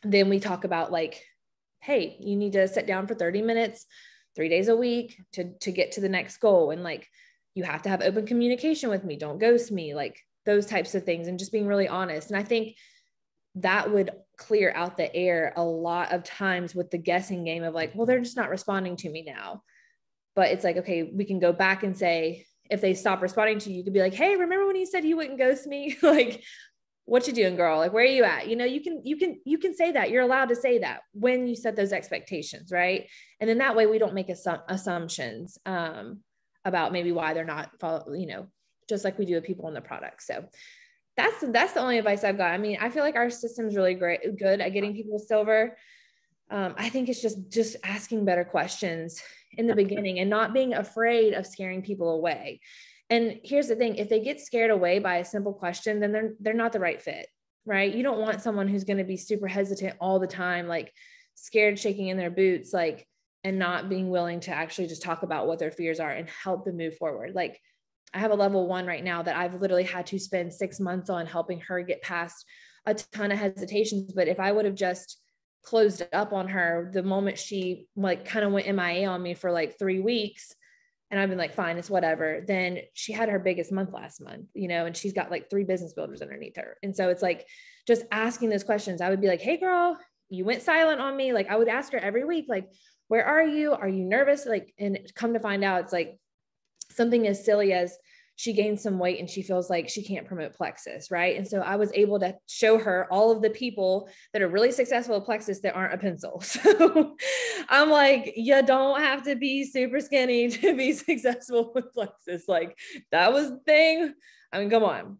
then we talk about like, hey, you need to sit down for 30 minutes, three days a week to, to get to the next goal. And like, you have to have open communication with me. Don't ghost me, like those types of things, and just being really honest. And I think that would clear out the air a lot of times with the guessing game of like, well, they're just not responding to me now. But it's like, okay, we can go back and say, if they stop responding to you, you could be like, hey, remember when you said you wouldn't ghost me? like, what you doing girl? Like where are you at? You know you can you can you can say that. You're allowed to say that when you set those expectations right? And then that way we don't make assu- assumptions um, about maybe why they're not follow you know just like we do with people in the product. So that's that's the only advice i've got. I mean i feel like our system's really great good at getting people silver. Um, i think it's just just asking better questions in the beginning and not being afraid of scaring people away and here's the thing, if they get scared away by a simple question, then they're they're not the right fit, right? You don't want someone who's going to be super hesitant all the time, like scared shaking in their boots, like and not being willing to actually just talk about what their fears are and help them move forward. Like I have a level 1 right now that I've literally had to spend 6 months on helping her get past a ton of hesitations, but if I would have just closed up on her the moment she like kind of went MIA on me for like 3 weeks, and I've been like, fine, it's whatever. Then she had her biggest month last month, you know, and she's got like three business builders underneath her. And so it's like just asking those questions. I would be like, hey, girl, you went silent on me. Like I would ask her every week, like, where are you? Are you nervous? Like, and come to find out, it's like something as silly as she gained some weight and she feels like she can't promote plexus right? And so i was able to show her all of the people that are really successful at plexus that aren't a pencil. So i'm like you don't have to be super skinny to be successful with plexus. Like that was the thing. I mean come on.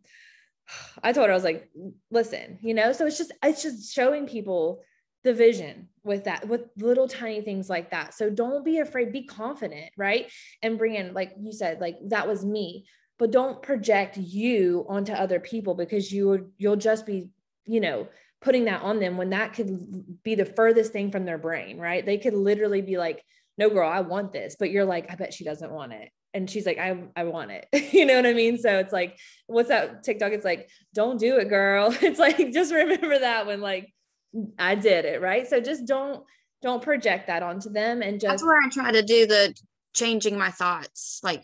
I told her i was like listen you know? So it's just it's just showing people the vision with that with little tiny things like that. So don't be afraid be confident right? And bring in like you said like that was me but don't project you onto other people because you you'll just be you know putting that on them when that could be the furthest thing from their brain right? They could literally be like no girl i want this but you're like i bet she doesn't want it. And she's like i i want it. You know what i mean? So it's like what's that tiktok? It's like don't do it girl. It's like just remember that when like i did it right? So just don't don't project that onto them and just that's where i try to do the changing my thoughts like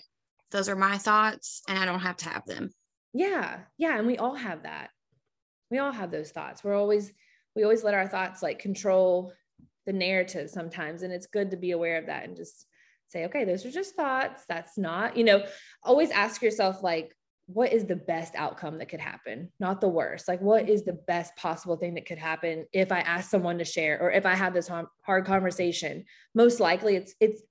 those are my thoughts and I don't have to have them. Yeah. Yeah. And we all have that. We all have those thoughts. We're always, we always let our thoughts like control the narrative sometimes. And it's good to be aware of that and just say, okay, those are just thoughts. That's not, you know, always ask yourself, like, what is the best outcome that could happen? Not the worst. Like, what is the best possible thing that could happen if I ask someone to share or if I have this hard conversation? Most likely, it's it's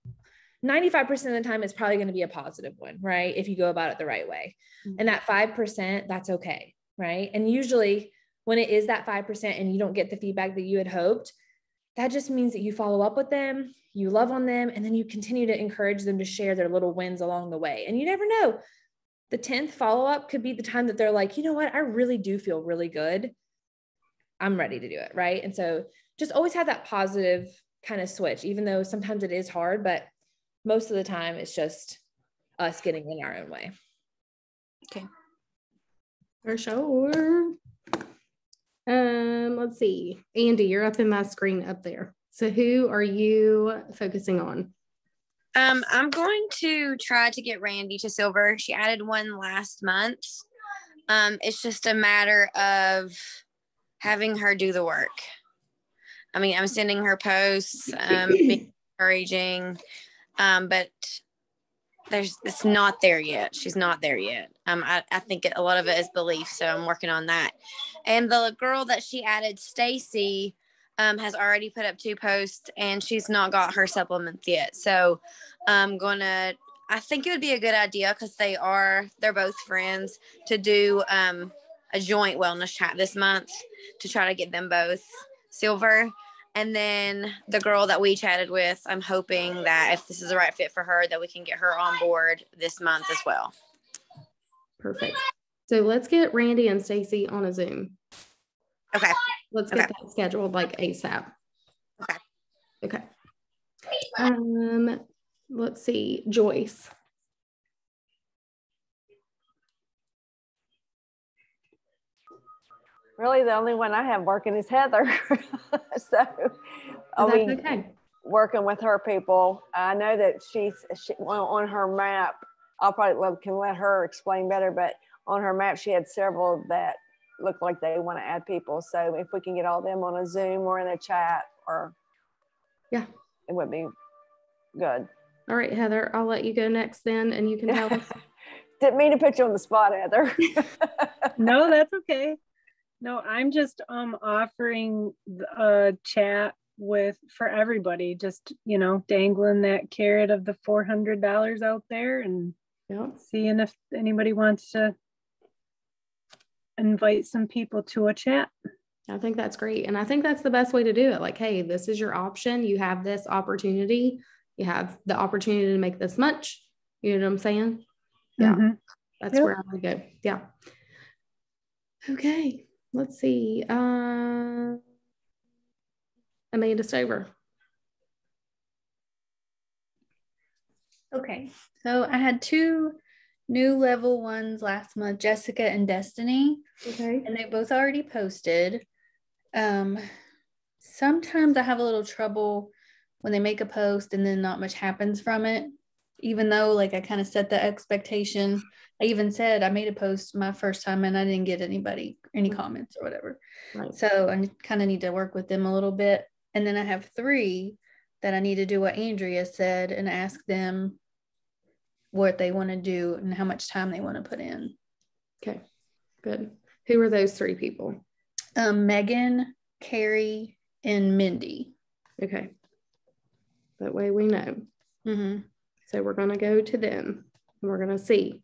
95% of the time it's probably going to be a positive one, right? If you go about it the right way. Mm-hmm. And that 5%, that's okay, right? And usually when it is that 5% and you don't get the feedback that you had hoped, that just means that you follow up with them, you love on them, and then you continue to encourage them to share their little wins along the way. And you never know. The 10th follow up could be the time that they're like, you know what? I really do feel really good. I'm ready to do it. Right. And so just always have that positive kind of switch, even though sometimes it is hard, but most of the time it's just us getting in our own way. Okay. For sure. Um, let's see. Andy, you're up in my screen up there. So who are you focusing on? Um, I'm going to try to get Randy to silver. She added one last month. Um, it's just a matter of having her do the work. I mean, I'm sending her posts, um, encouraging, um, but there's it's not there yet. She's not there yet. Um, I, I think a lot of it is belief, so I'm working on that. And the girl that she added, Stacy, um, has already put up two posts, and she's not got her supplements yet. So I'm gonna. I think it would be a good idea because they are they're both friends to do um, a joint wellness chat this month to try to get them both silver. And then the girl that we chatted with, I'm hoping that if this is the right fit for her, that we can get her on board this month as well. Perfect. So let's get Randy and Stacy on a Zoom. Okay. Let's get Okay. that scheduled like ASAP. Okay. Okay. Um, let's see, Joyce. Really, the only one I have working is Heather. so I'll be okay. working with her people. I know that she's she, on, on her map. I'll probably let, can let her explain better, but on her map, she had several that look like they want to add people. So if we can get all them on a Zoom or in a chat, or Yeah. it would be good. All right, Heather, I'll let you go next then, and you can tell us. Didn't mean to put you on the spot, Heather. no, that's okay. No, I'm just um offering a chat with for everybody, just you know, dangling that carrot of the four hundred dollars out there and Yep. seeing if anybody wants to invite some people to a chat. I think that's great. And I think that's the best way to do it. Like, hey, this is your option. You have this opportunity. You have the opportunity to make this much. You know what I'm saying? Yeah. Mhm. That's Yep. where i'm gonna go. Yeah. Okay. Let's see. Uh, Amanda Stover. Okay, so I had two new level ones last month, Jessica and Destiny, Okay. and they both already posted. Um, sometimes I have a little trouble when they make a post and then not much happens from it, even though like I kind of set the expectation. I even said I made a post my first time and I didn't get anybody any comments or whatever. Right. So I kind of need to work with them a little bit. And then I have three that I need to do what Andrea said and ask them what they want to do and how much time they want to put in. Okay. Good. Who are those three people? Um, Megan, Carrie, and Mindy. Okay. That way we know. Mm-hmm. So we're going to go to them and we're going to see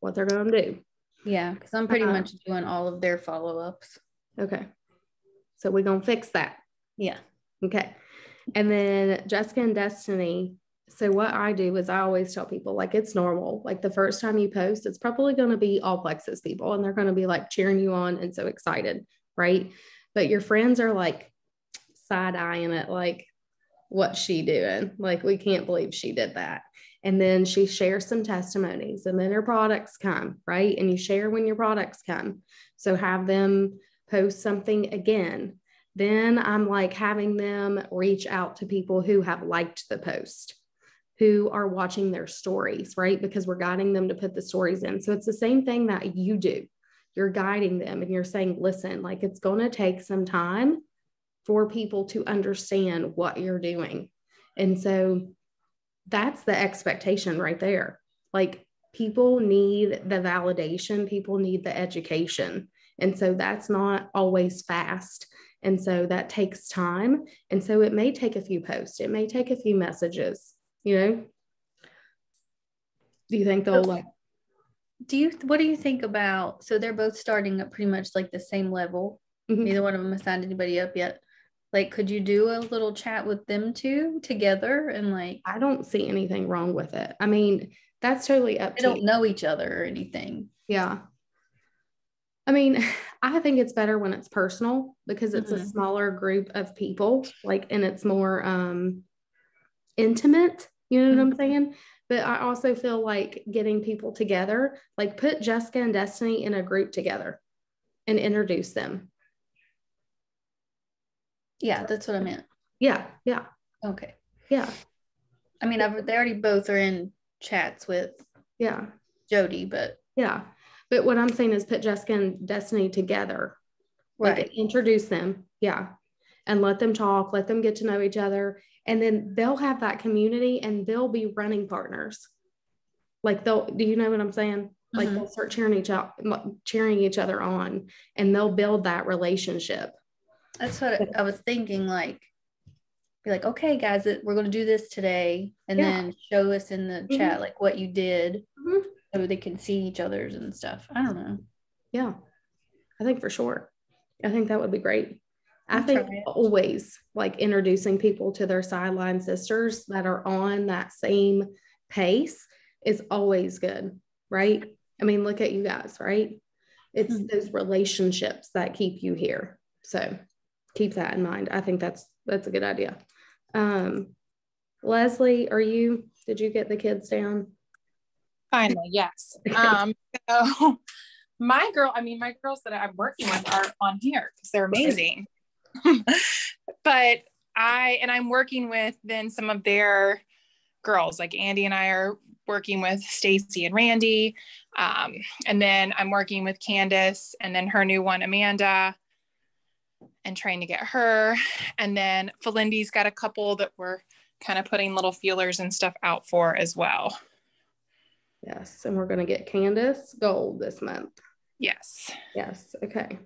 what they're going to do. Yeah, because I'm pretty Uh-huh. much doing all of their follow ups. Okay. So we're going to fix that. Yeah. Okay. And then Jessica and Destiny. So what I do is I always tell people like it's normal. Like the first time you post, it's probably going to be all plexus people and they're going to be like cheering you on and so excited, right? But your friends are like side eyeing it like what's she doing? Like we can't believe she did that. And then she shares some testimonies and then her products come, right? And you share when your products come. So have them post something again then I'm like having them reach out to people who have liked the post, who are watching their stories, right? Because we're guiding them to put the stories in. So it's the same thing that you do. You're guiding them and you're saying, listen, like it's going to take some time for people to understand what you're doing. And so that's the expectation right there. Like people need the validation, people need the education. And so that's not always fast. And so that takes time. And so it may take a few posts, it may take a few messages, you know? Do you think they'll like, Do you what do you think about so they're both starting at pretty much like the same level? Mhm. Neither one of them has signed anybody up yet. Like could you do a little chat with them two together and like I don't see anything wrong with it. I mean, that's totally up they to don't you. know each other or anything. Yeah. I mean, I think it's better when it's personal because it's a Mhm. smaller group of people, like, and it's more um intimate. You know what I'm saying? But I also feel like getting people together, like put Jessica and Destiny in a group together and introduce them. Yeah, that's what I meant. Yeah, yeah, Okay. yeah, I mean, I've, they already both are in chats with yeah, Jody, but yeah. But what I'm saying is put Jessica and Destiny together. Like right. introduce them, yeah. And let them talk, let them get to know each other. And then they'll have that community and they'll be running partners. Like they'll, do you know what I'm saying? Like Mhm. they'll start cheering each out, cheering each other on, and they'll build that relationship. That's what I was thinking. Like, be like, okay, guys, we're going to do this today, and Yeah. then show us in the Mhm. chat like what you did, Mhm. so they can see each other's and stuff. I don't know. Yeah, I think for sure. I think that would be great. I think always like introducing people to their sideline sisters that are on that same pace is always good, right? I mean, look at you guys, right? It's Mhm. those relationships that keep you here. So keep that in mind. I think that's that's a good idea. Um, Leslie, are you? Did you get the kids down? Finally, yes. Um, so my girl, I mean, my girls that I'm working with are on here because they're amazing. but I, and I'm working with then some of their girls, like Andy and I are working with Stacy and Randy. Um, and then I'm working with Candace and then her new one, Amanda, and trying to get her. And then Felindy's got a couple that we're kind of putting little feelers and stuff out for as well. Yes, and we're gonna get Candace Gold this month. Yes. Yes. Okay.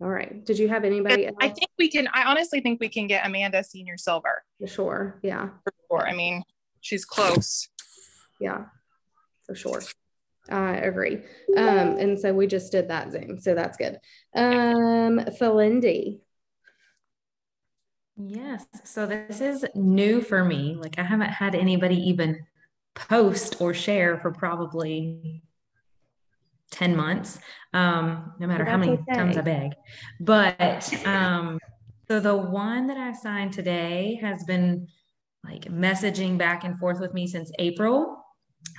All right. Did you have anybody else? I think we can, I honestly think we can get Amanda senior silver For sure. Yeah. for sure. I mean, she's close. Yeah. For sure. I agree. Um, and so we just did that Zoom. So that's good. Um, Felindy. Yes. So this is new for me. Like I haven't had anybody even post or share for probably 10 months. Um, no matter how that's many times I beg. But um, so the one that I signed today has been like messaging back and forth with me since April.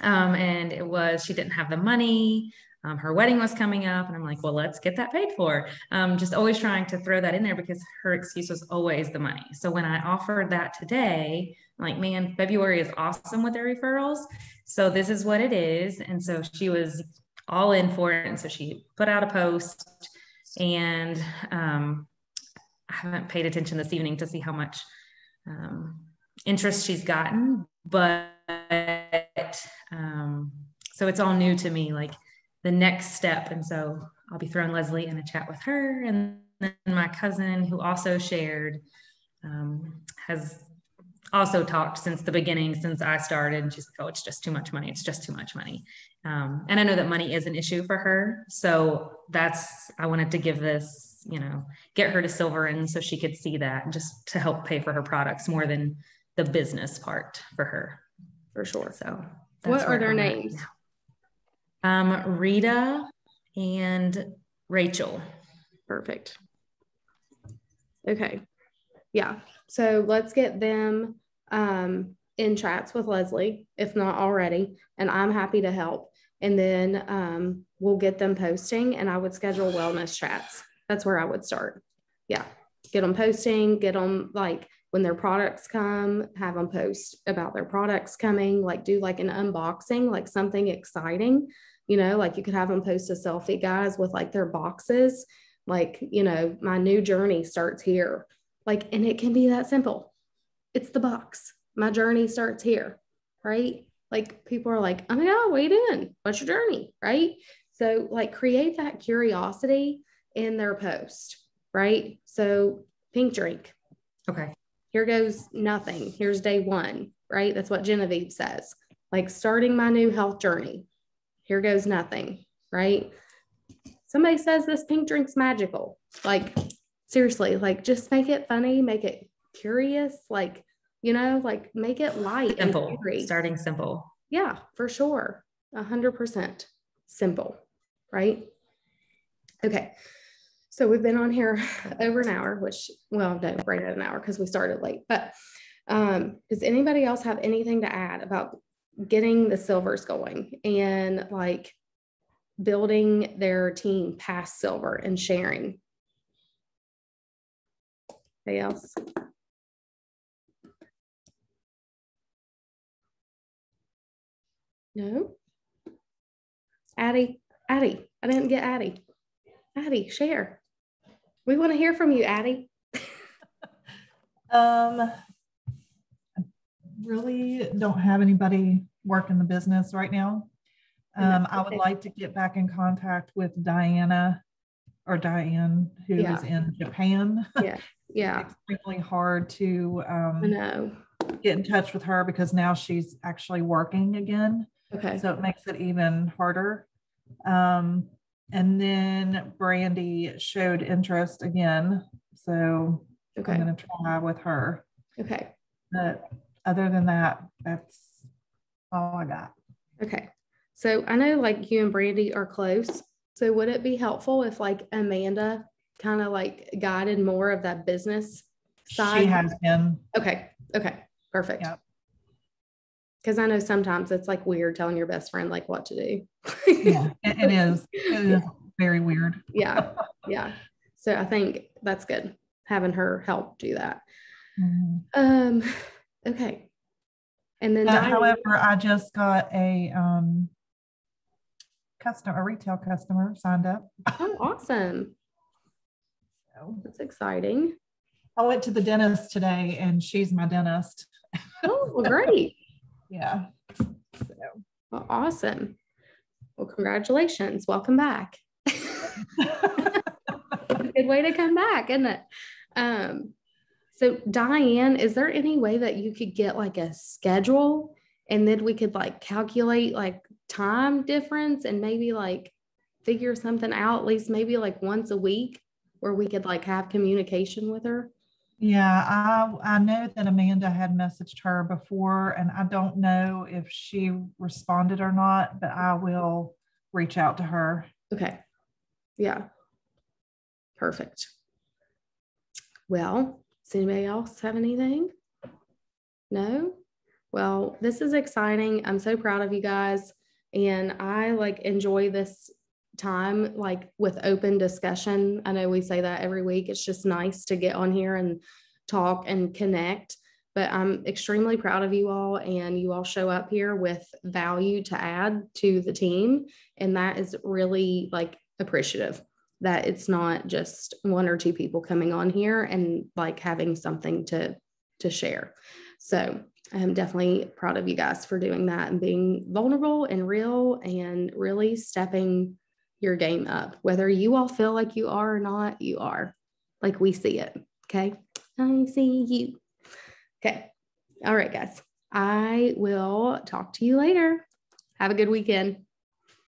Um, and it was she didn't have the money. Um, her wedding was coming up, and I'm like, well, let's get that paid for. Um, just always trying to throw that in there because her excuse was always the money. So when I offered that today, like, man, February is awesome with their referrals. So this is what it is. And so she was all in for it. And so she put out a post, and um, I haven't paid attention this evening to see how much um, interest she's gotten, but um, so it's all new to me, like the next step. And so I'll be throwing Leslie in a chat with her, and then my cousin, who also shared, um, has also talked since the beginning, since I started. And she's like, "Oh, it's just too much money. It's just too much money." Um, and I know that money is an issue for her, so that's I wanted to give this, you know, get her to silver, and so she could see that, just to help pay for her products more than the business part for her. For sure. So What are their names? now. Um, Rita and Rachel. Perfect. Okay. Yeah. So let's get them um, in chats with Leslie, if not already, and I'm happy to help. And then um, we'll get them posting, and I would schedule wellness chats. That's where I would start. Yeah. Get them posting, get them like when their products come, have them post about their products coming, like do like an unboxing, like something exciting. You know, like you could have them post a selfie, guys, with like their boxes. Like you know my new journey starts here. Like and it can be that simple. It's the box. My journey starts here right? Like people are like oh my god wait in. what's your journey? Right? So like create that curiosity in their post right? So pink drink. Okay. Here goes nothing here's day one right that's what genevieve says like starting my new health journey here goes nothing right somebody says this pink drink's magical. Like, seriously, like just make it funny, make it curious, like, you know, like make it light Simple. Starting simple. Yeah, for sure. A hundred percent simple, right? Okay. So we've been on here over an hour, which, well, no, right at an hour because we started late. But um, does anybody else have anything to add about getting the silvers going and like building their team past silver and sharing? Anybody else? No? Addie, Addie, I didn't get Addie. Addie, share. We want to hear from you, Addie. Um, really don't have anybody working the business right now. Um, I would like to get back in contact with Diana or Diane, who is Yeah. in Japan. Yeah, yeah, it's Extremely hard to um, I know. get in touch with her because now she's actually working again. Okay. So it makes it even harder. Um, and then Brandy showed interest again. So Okay. I'm going to try with her. Okay. But other than that, that's all I got. Okay. So I know like you and Brandy are close. So would it be helpful if like Amanda kind of like guided more of that business side? She has been. Okay. Okay. Perfect. Because I know sometimes it's like weird telling your best friend like what to do. Yeah, it, is. It is very weird. yeah. Yeah. So I think that's good having her help do that. Mhm. Um, okay. And then Uh, however, I just got a um customer, a retail customer signed up. oh, awesome. That's exciting. I went to the dentist today and she's my dentist. Oh, well, great. Yeah. Well, awesome. Well, congratulations. Welcome back. Good way to come back, isn't it? Um, so Diane, is there any way that you could get like a schedule and then we could like calculate like time difference and maybe like figure something out, at least maybe like once a week where we could like have communication with her? Yeah, I I know that Amanda had messaged her before and I don't know if she responded or not, but I will reach out to her. Okay. Yeah. Perfect. Well, does anybody else have anything? No? Well, this is exciting. I'm so proud of you guys. And I like enjoy this time like with open discussion. I know we say that every week. It's just nice to get on here and talk and connect. But I'm extremely proud of you all, and you all show up here with value to add to the team. And that is really like appreciative that it's not just one or two people coming on here and like having something to to share. So I'm definitely proud of you guys for doing that and being vulnerable and real and really stepping your game up. Whether you all feel like you are or not, you are. Like we see it. Okay. I see you. Okay. All right, guys. I will talk to you later. Have a good weekend.